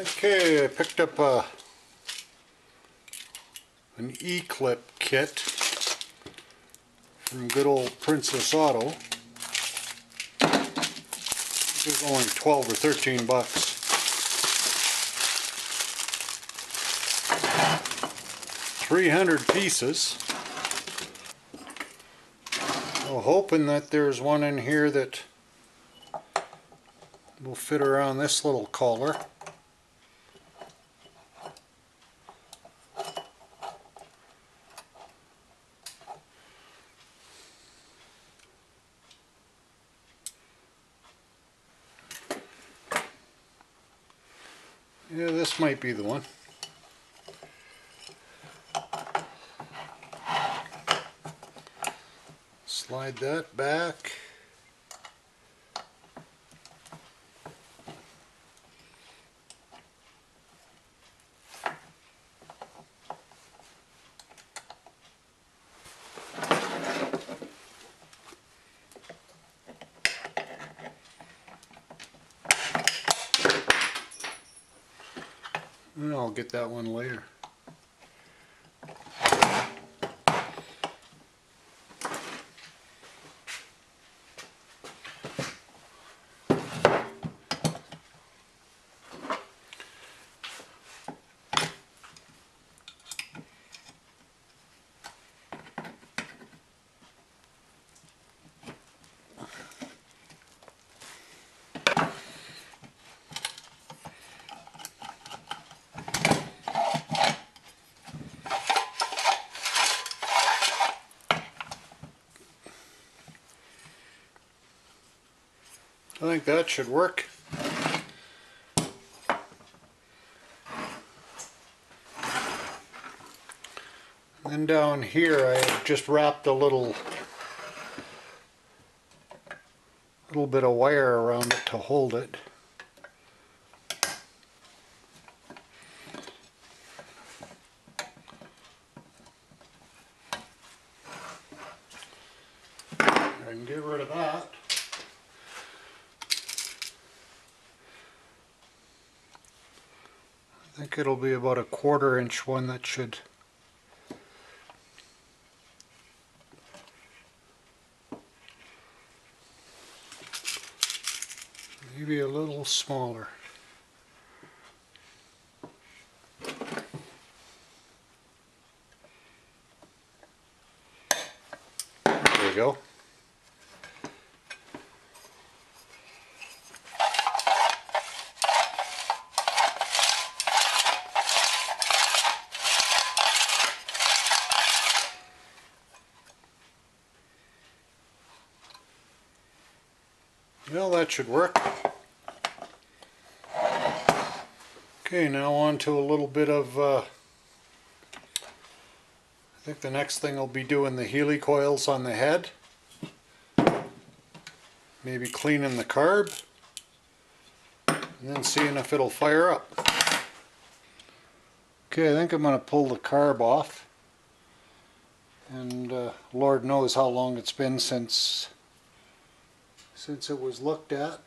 Okay, I picked up a an E-clip kit from good old Princess Auto. It was only 12 or 13 bucks. Three hundred pieces. So hoping that there's one in here that will fit around this little collar. Yeah, this might be the one. Slide that back. I'll get that one later. Think that should work. Then down here I just wrapped a little little bit of wire around it to hold it. I can get rid of that. I think it'll be about a inch one that should maybe a little smaller. There we go. Well, that should work. Okay, now on to a little bit of, uh, I think the next thing I'll be doing the Heli-Coils on the head. Maybe cleaning the carb. And then seeing if it'll fire up. Okay, I think I'm going to pull the carb off. And uh, Lord knows how long it's been since since it was looked at.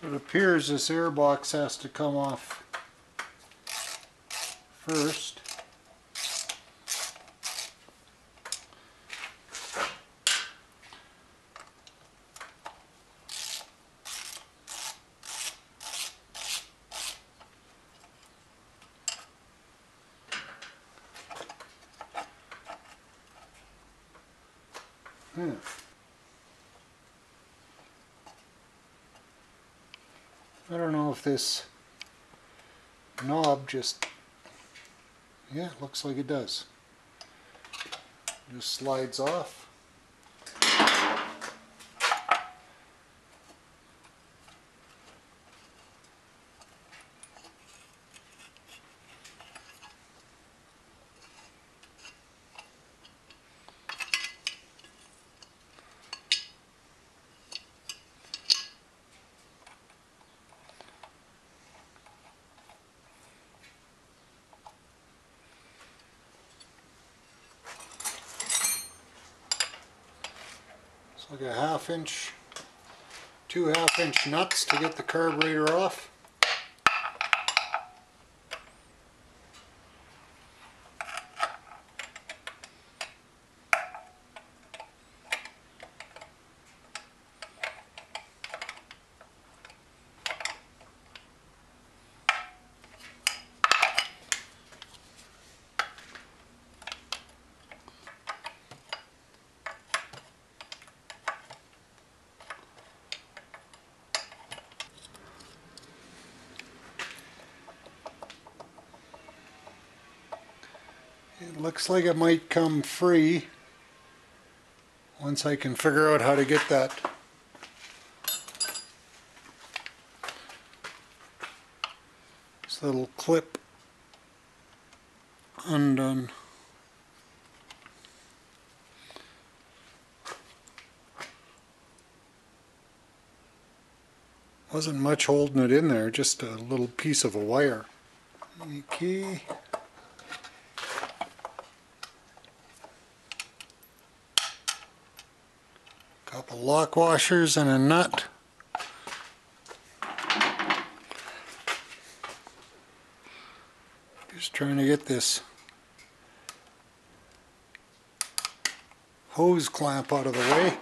So it appears this air box has to come off first. Yeah. I don't know if this knob just, yeah, looks like it does. Just slides off. It's like a half inch, two half inch nuts to get the carburetor off. It looks like it might come free once I can figure out how to get that this little clip undone. Wasn't much holding it in there, just a little piece of a wire. Okay. Couple lock washers and a nut. Just trying to get this hose clamp out of the way.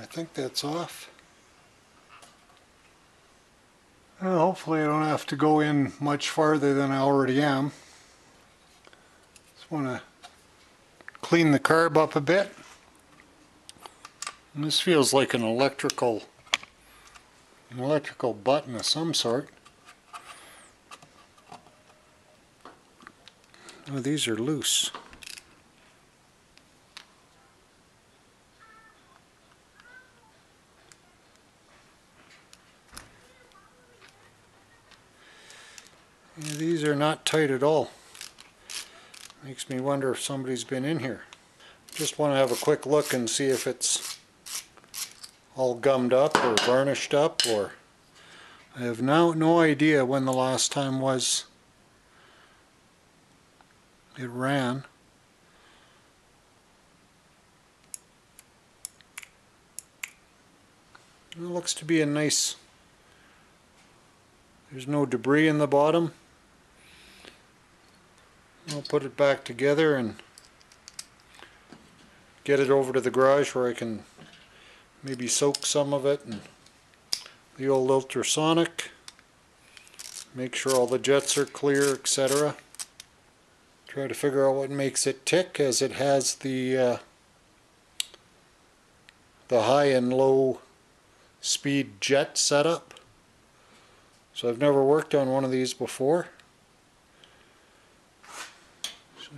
I think that's off. Hopefully I don't have to go in much farther than I already am. Just want to clean the carb up a bit. And this feels like an electrical an electrical button of some sort. Oh, these are loose. Yeah, these are not tight at all. Makes me wonder if somebody's been in here. Just want to have a quick look and see if it's all gummed up or varnished up or I have now no idea when the last time was it ran. It looks to be a nice there's no debris in the bottom. I'll put it back together and get it over to the garage where I can maybe soak some of it and the old ultrasonic make sure all the jets are clear etc try to figure out what makes it tick as it has the uh, the high and low speed jet setup. So I've never worked on one of these before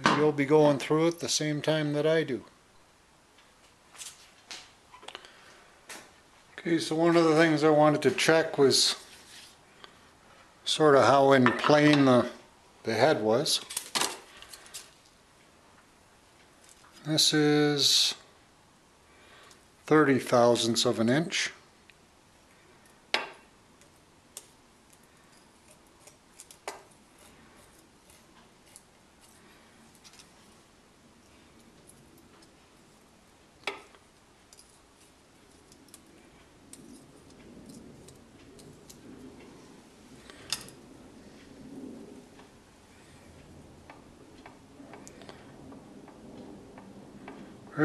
so you'll be going through it the same time that I do Okay, so one of the things I wanted to check was sort of how in plane the, the head was. This is 30 thousandths of an inch.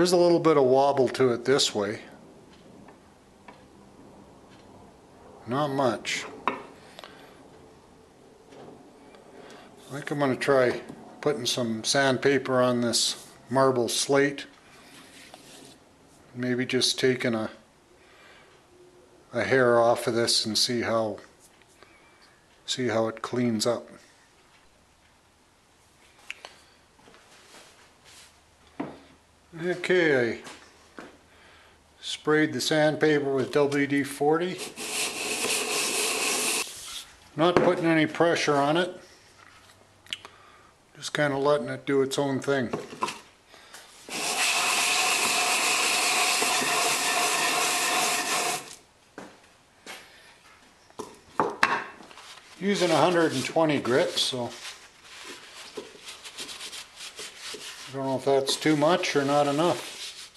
There's a little bit of wobble to it this way. Not much. I think I'm going to try putting some sandpaper on this marble slate. Maybe just taking a a hair off of this and see how see how it cleans up. Okay, I sprayed the sandpaper with WD-40. Not putting any pressure on it, just kind of letting it do its own thing. Using 120 grit, so I don't know if that's too much or not enough.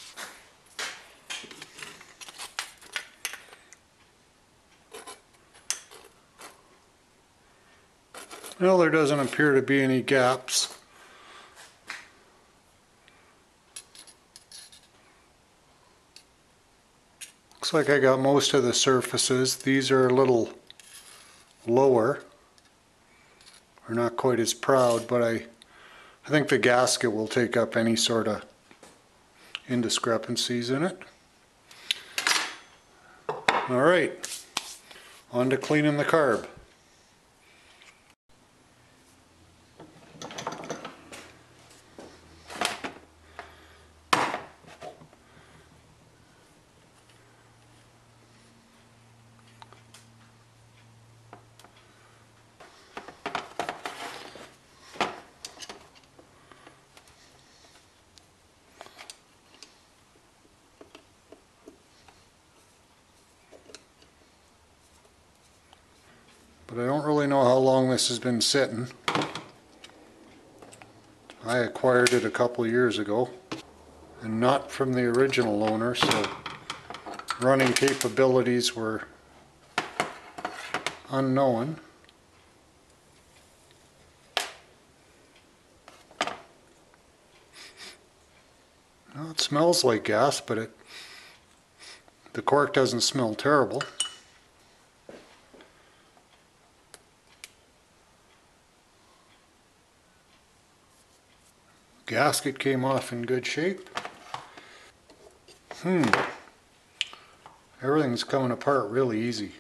Well, there doesn't appear to be any gaps. Looks like I got most of the surfaces. These are a little lower. They're not quite as proud, but I, I think the gasket will take up any sort of indiscrepancies in it. All right, on to cleaning the carb. Really know how long this has been sitting. I acquired it a couple years ago and not from the original owner, so running capabilities were unknown. Well, it smells like gas, but it the cork doesn't smell terrible. Gasket came off in good shape. Hmm. Everything's coming apart really easy.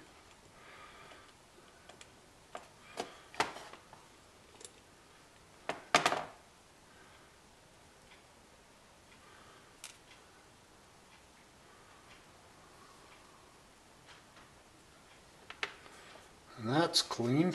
And that's clean.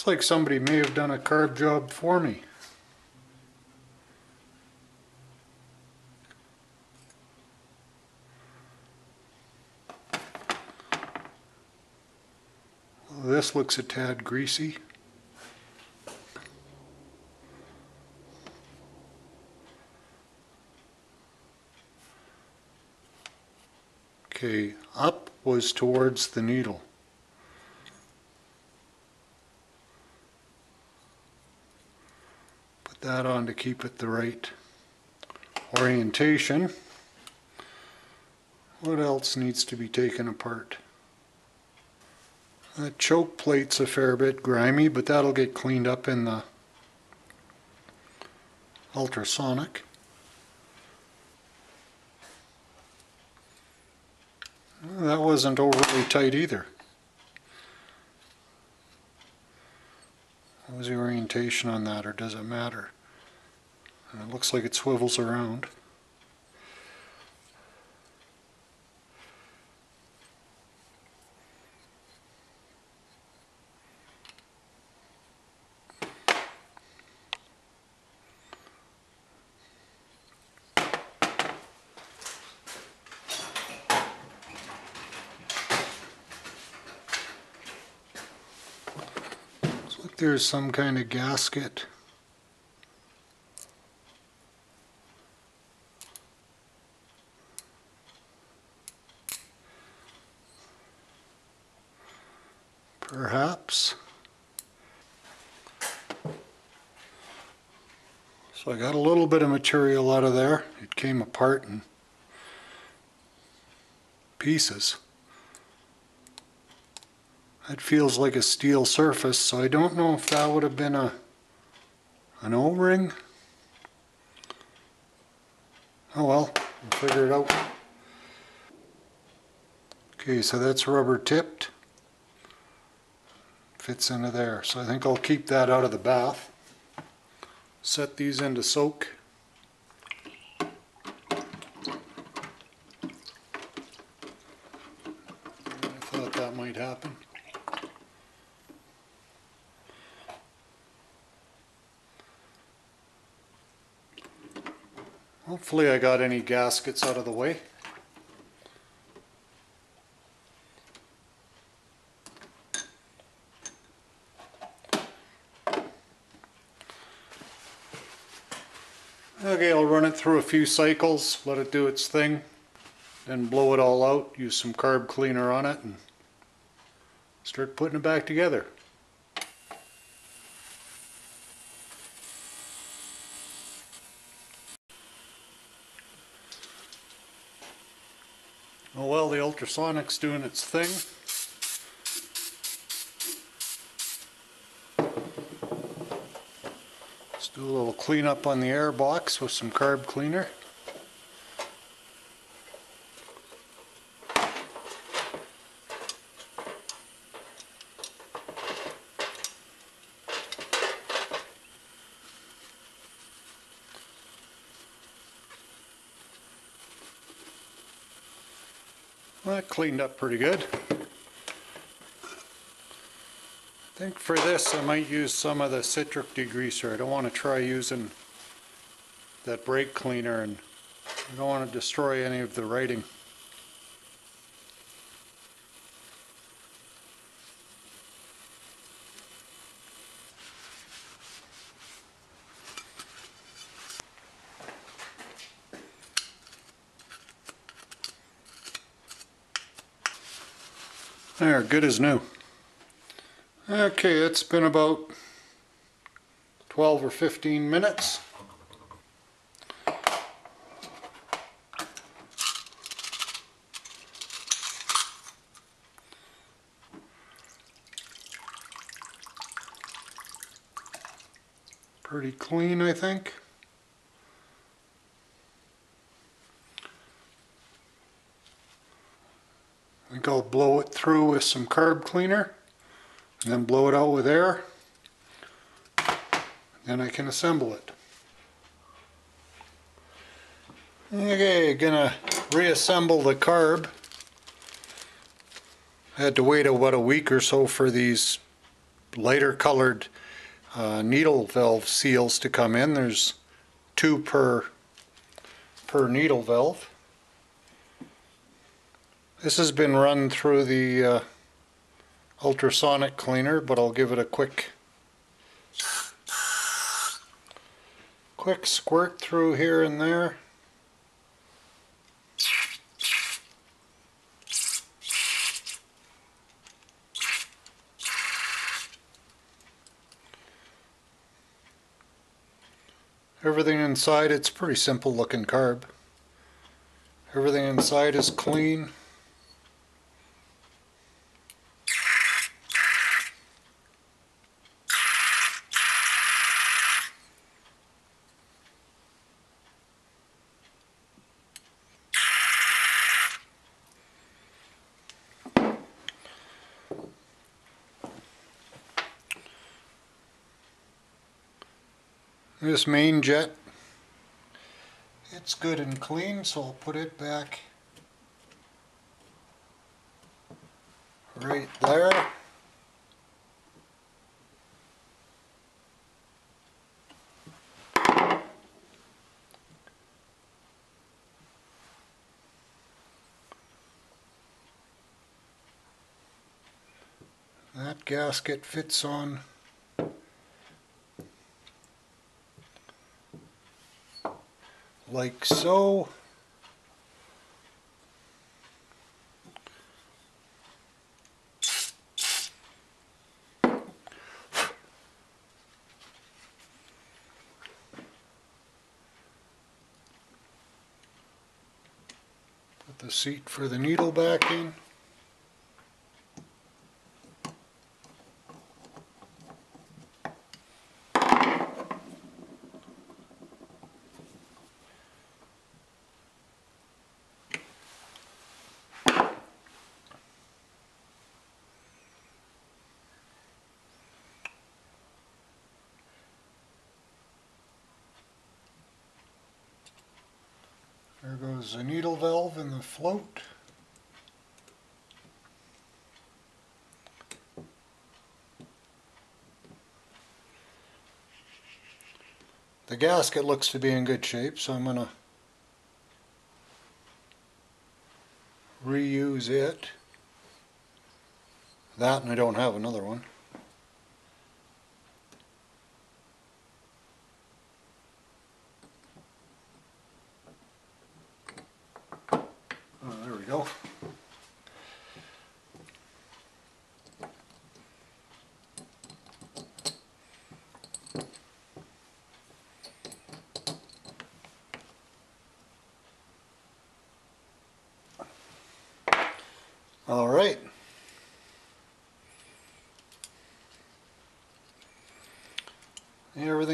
Looks like somebody may have done a carb job for me. This looks a tad greasy. Okay, up was towards the needle. Put that on to keep it the right orientation. What else needs to be taken apart? The choke plate's a fair bit grimy, but that'll get cleaned up in the ultrasonic. That wasn't overly tight either. What was the orientation on that, or does it matter? It looks like it swivels around. There's some kind of gasket. Perhaps. So I got a little bit of material out of there. It came apart in pieces. That feels like a steel surface, so I don't know if that would have been a an O-ring. Oh well, we'll figure it out. Okay, so that's rubber tipped. Fits into there. So I think I'll keep that out of the bath. Set these into soak. I Hopefully I got any gaskets out of the way. Okay, I'll run it through a few cycles, let it do its thing, then blow it all out, use some carb cleaner on it and start putting it back together. Oh well, ultrasonic's doing its thing. Let's do a little cleanup on the air box with some carb cleaner. Cleaned up pretty good. I think for this I might use some of the citric degreaser. I don't want to try using that brake cleaner and I don't want to destroy any of the writing. There, good as new. Okay, it's been about 12 or 15 minutes. Pretty clean, I think. I think I'll blow it through with some carb cleaner and then blow it out with air. Then I can assemble it. Okay, gonna reassemble the carb. I had to wait about a week or so for these lighter colored uh, needle valve seals to come in. There's two per per needle valve. This has been run through the uh, ultrasonic cleaner, but I'll give it a quick quick squirt through here and there. Everything inside, it's pretty simple looking carb. Everything inside is clean. This main jet, it's good and clean, so I'll put it back right there. That gasket fits on like so. Put the seat for the needle back in. is the needle valve in the float. The gasket looks to be in good shape, so I'm going to reuse it. That and I don't have another one.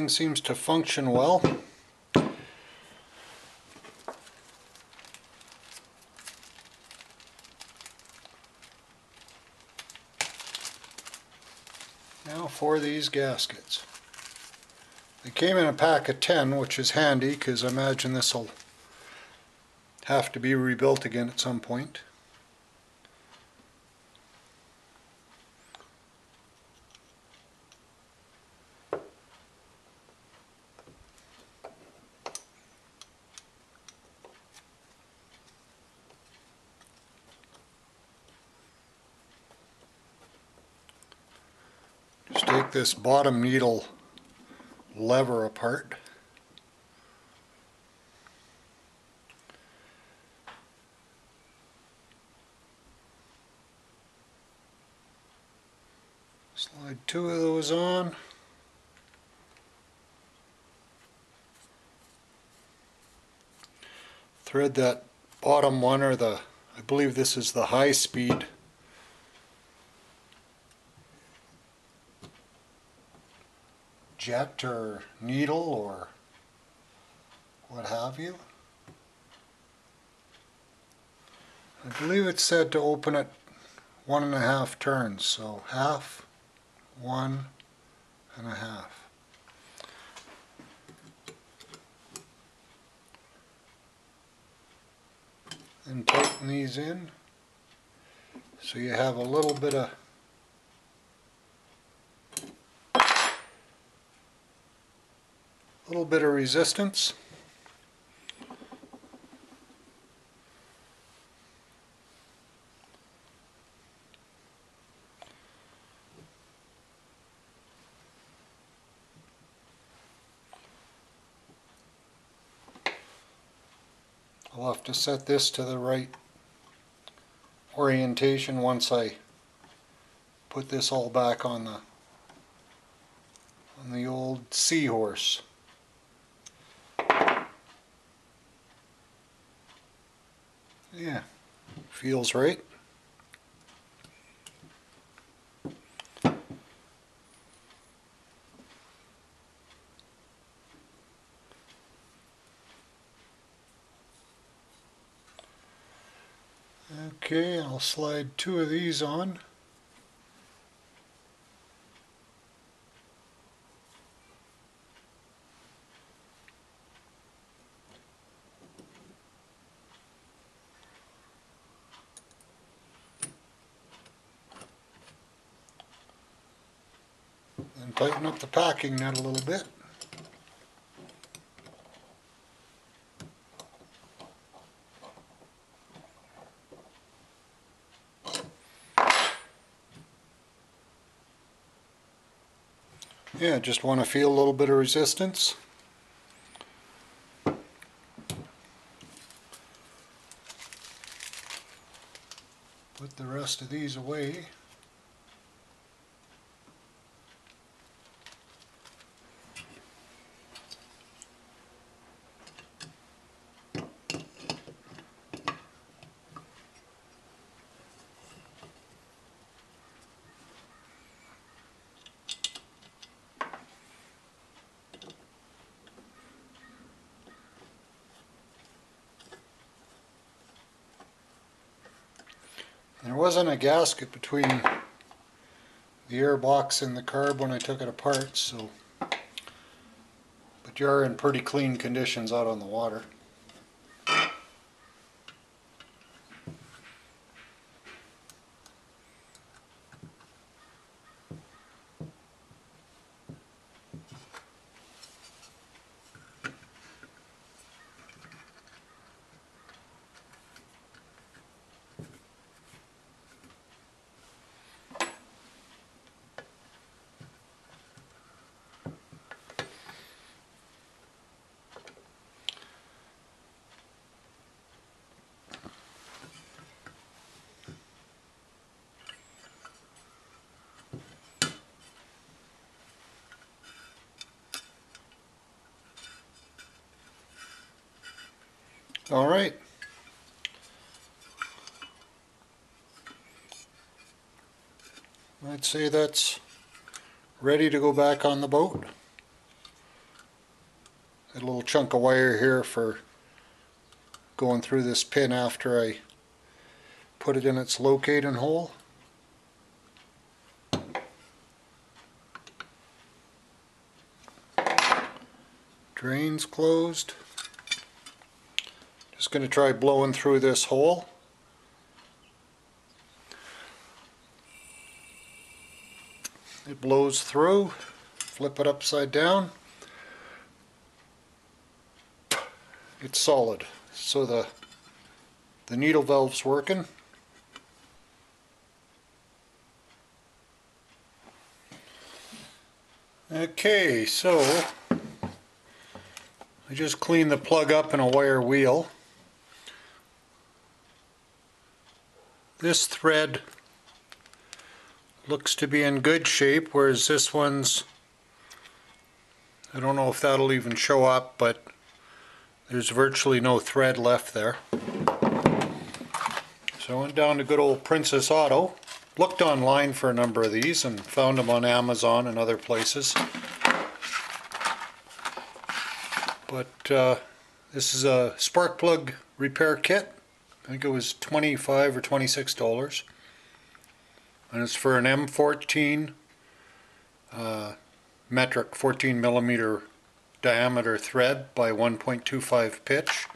Everything seems to function well. Now for these gaskets. They came in a pack of 10, which is handy because I imagine this will have to be rebuilt again at some point. Just take this bottom needle lever apart. Slide two of those on. Thread that bottom one or the, I believe this is the high speed jet or needle or what have you. I believe it said to open it one and a half turns, so half, one and a half. And tighten these in so you have a little bit of little bit of resistance. I'll have to set this to the right orientation once I put this all back on the on the old seahorse. Yeah, feels right. Okay, I'll slide two of these on. And tighten nut a little bit. Yeah, just want to feel a little bit of resistance. Put the rest of these away. There wasn't a gasket between the air box and the carb when I took it apart, so but you're in pretty clean conditions out on the water. All right. I'd say that's ready to go back on the boat. A little chunk of wire here for going through this pin after I put it in its locating hole. Drains closed. Just going to try blowing through this hole. It blows through. Flip it upside down. It's solid. So the the needle valve's working. Okay, so I just cleaned the plug up in a wire wheel. This thread looks to be in good shape, whereas this one's, I don't know if that'll even show up, but there's virtually no thread left there. So I went down to good old Princess Auto, looked online for a number of these and found them on Amazon and other places. But uh, this is a spark plug repair kit. I think it was 25 or 26 dollars. And it's for an M14 uh, metric 14 millimeter diameter thread by 1.25 pitch.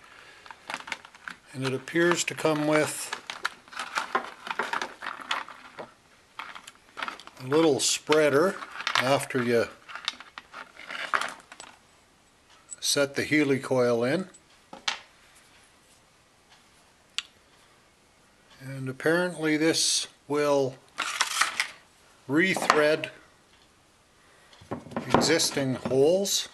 And it appears to come with a little spreader after you set the Heli-Coil in. And apparently this will rethread existing holes.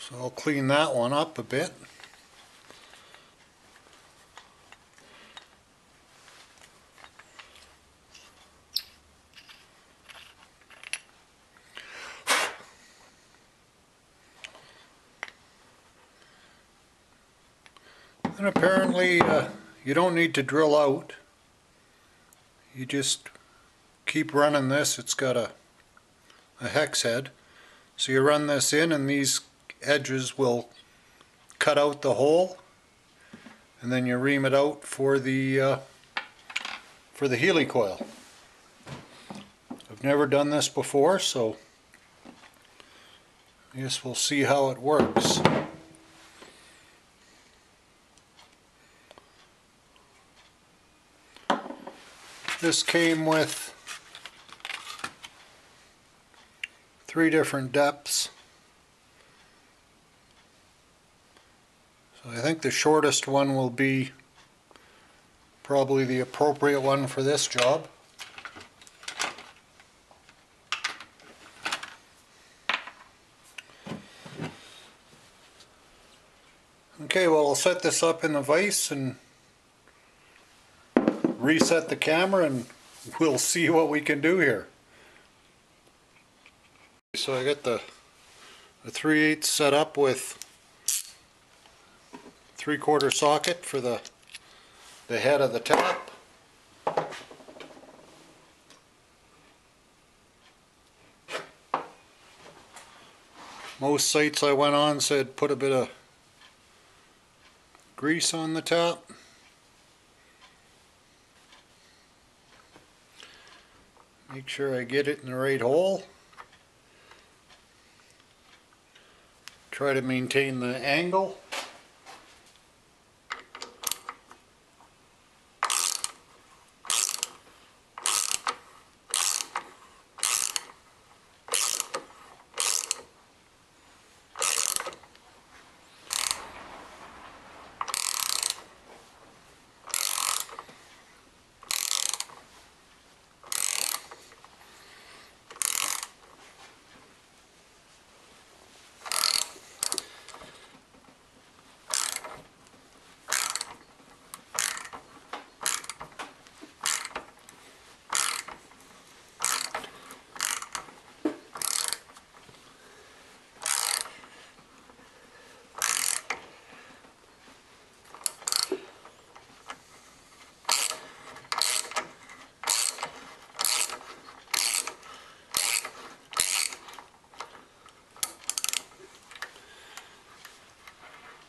So I'll clean that one up a bit. And apparently uh, you don't need to drill out. You just keep running this. It's got a, a hex head. So you run this in and these edges will cut out the hole and then you ream it out for the uh, for the Heli-Coil. I've never done this before so I guess we'll see how it works. This came with three different depths. So I think the shortest one will be probably the appropriate one for this job. Okay, well I'll set this up in the vise and reset the camera and we'll see what we can do here. So I got the, the 3 8 set up with 3 quarter socket for the, the head of the top. Most sites I went on said put a bit of grease on the tap. Make sure I get it in the right hole. Try to maintain the angle.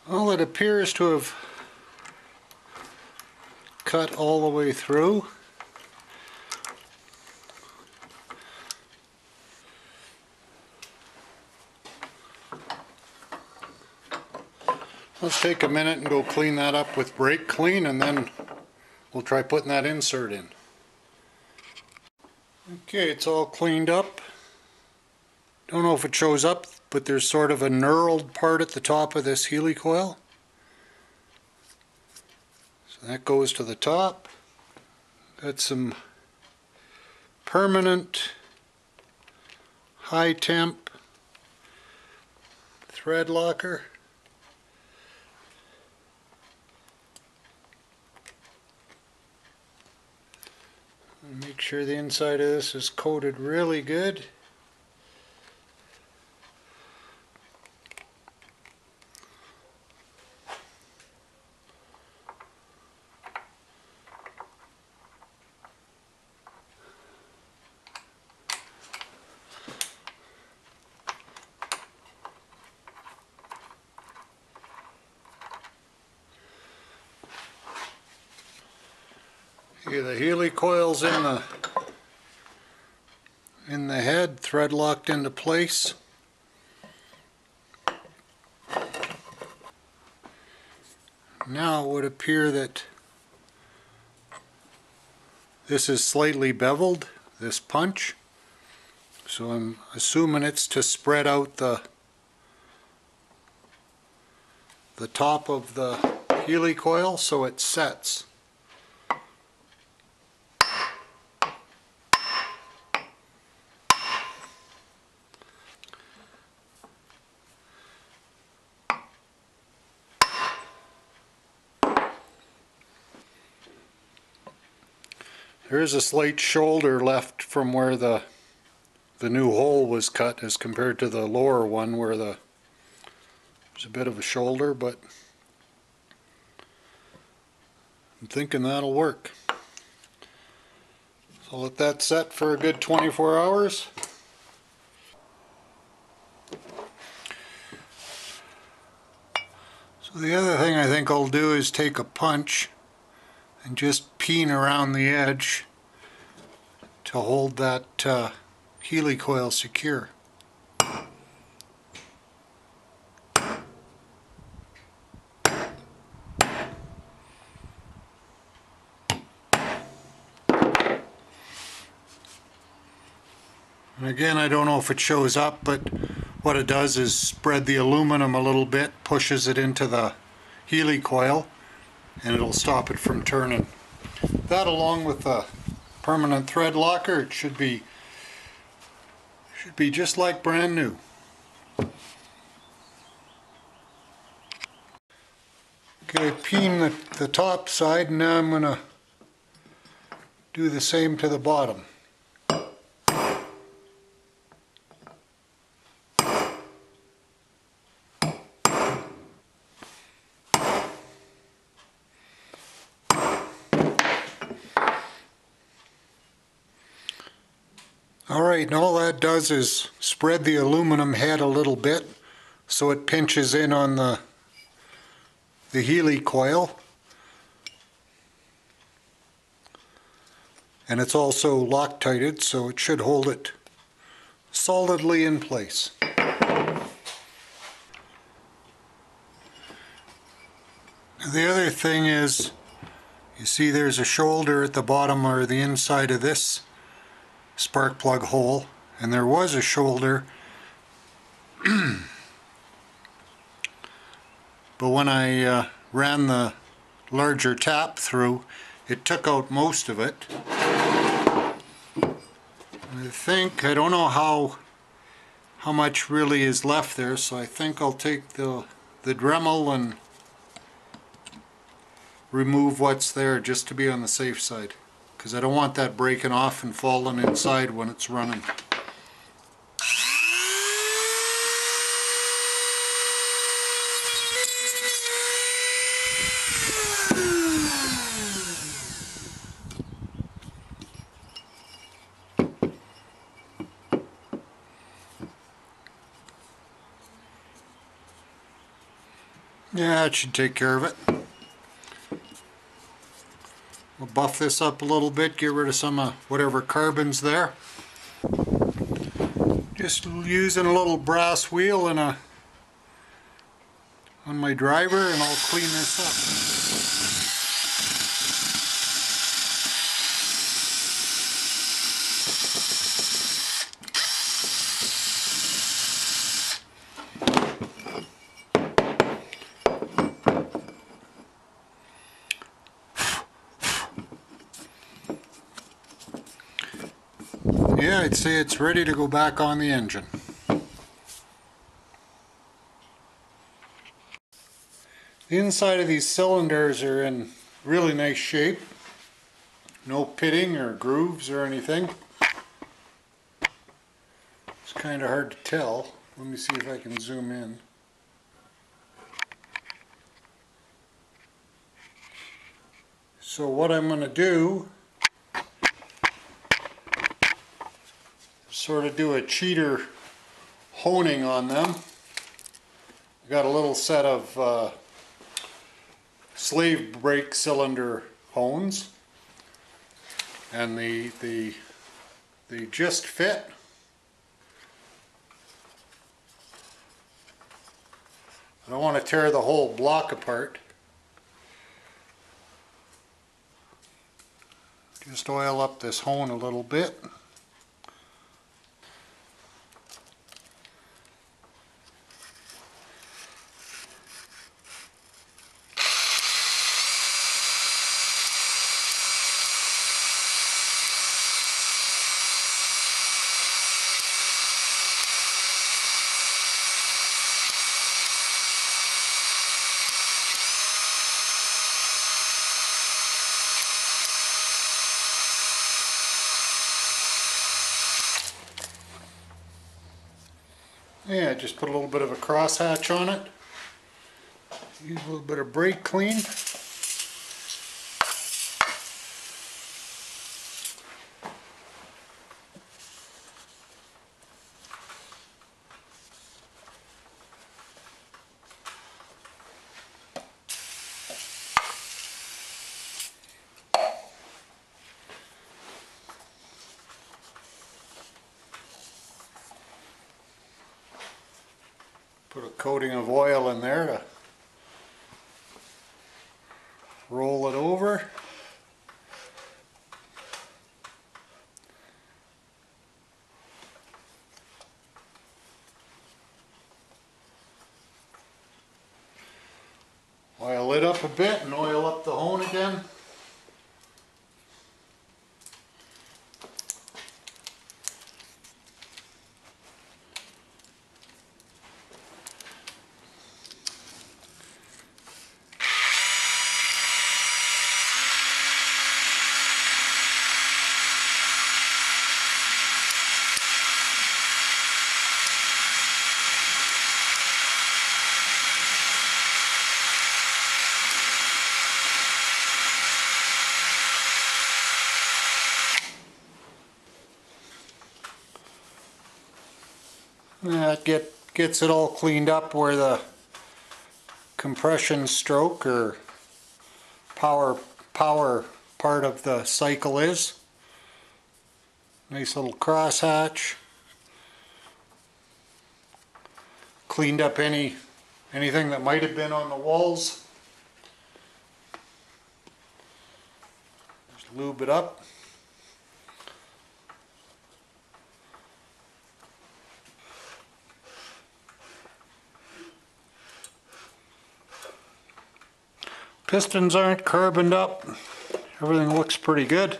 Well, it appears to have cut all the way through. Let's take a minute and go clean that up with brake clean and then we'll try putting that insert in. Okay, it's all cleaned up. Don't know if it shows up, but there's sort of a knurled part at the top of this Heli-Coil. So that goes to the top. Got some permanent high temp thread locker. Make sure the inside of this is coated really good. Okay, the Heli-Coil's in the in the head, thread locked into place. Now it would appear that this is slightly beveled, this punch. So I'm assuming it's to spread out the the top of the Heli-Coil so it sets. There is a slight shoulder left from where the the new hole was cut as compared to the lower one where the there's a bit of a shoulder but I'm thinking that'll work. So let that set for a good 24 hours. So the other thing I think I'll do is take a punch and just around the edge to hold that uh, Heli-Coil secure. And again, I don't know if it shows up, but what it does is spread the aluminum a little bit, pushes it into the Heli-Coil, and it'll stop it from turning. That along with the permanent thread locker, it should be should be just like brand new. Okay, peen the, the top side, and now I'm going to do the same to the bottom. Alright, and all that does is spread the aluminum head a little bit so it pinches in on the the Heli-Coil. And it's also Loctited so it should hold it solidly in place. The other thing is, you see there's a shoulder at the bottom or the inside of this spark plug hole and there was a shoulder. But when I uh, ran the larger tap through it took out most of it. I think I don't know how how much really is left there so I think I'll take the the Dremel and remove what's there just to be on the safe side because I don't want that breaking off and falling inside when it's running. Yeah, it should take care of it. We'll buff this up a little bit, get rid of some of whatever carbon's there. Just using a little brass wheel and a on my driver and I'll clean this up. I'd say it's ready to go back on the engine. The inside of these cylinders are in really nice shape. No pitting or grooves or anything. It's kind of hard to tell. Let me see if I can zoom in. So what I'm going to do sort of do a cheater honing on them. I got a little set of uh, slave brake cylinder hones. And the the the just fit. I don't want to tear the whole block apart. Just oil up this hone a little bit Yeah, just put a little bit of a crosshatch on it. Use a little bit of brake clean. Coating of oil in there to roll it over. Oil it up a bit and oil up the hone again. That get, gets it all cleaned up where the compression stroke or power, power part of the cycle is. Nice little crosshatch. Cleaned up any, anything that might have been on the walls. Just lube it up. Pistons aren't carboned up. Everything looks pretty good.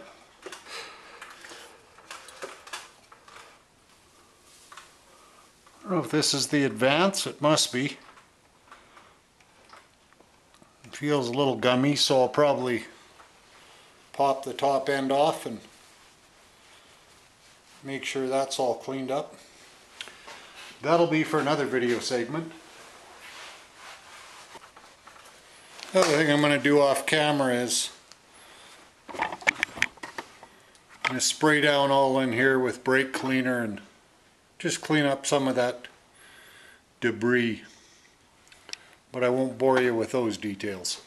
I don't know if this is the advance, it must be. It feels a little gummy, so I'll probably pop the top end off and make sure that's all cleaned up. That'll be for another video segment. The other thing I'm going to do off camera is I'm going to spray down all in here with brake cleaner and just clean up some of that debris. but I won't bore you with those details.